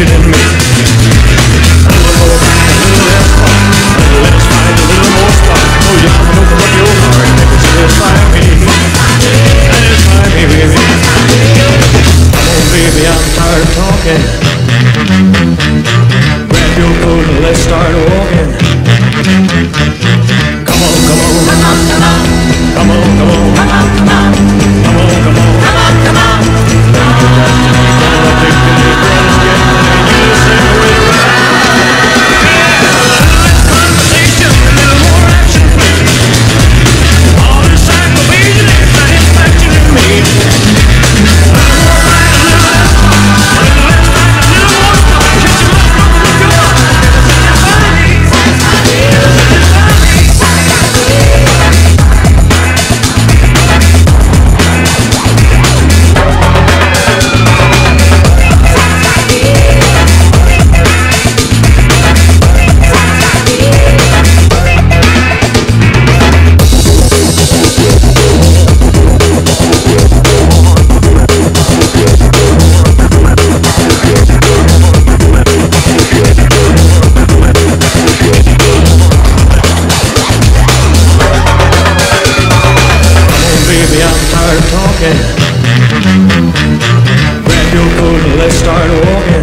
questioning me. walking. Grab your food and let's start walking.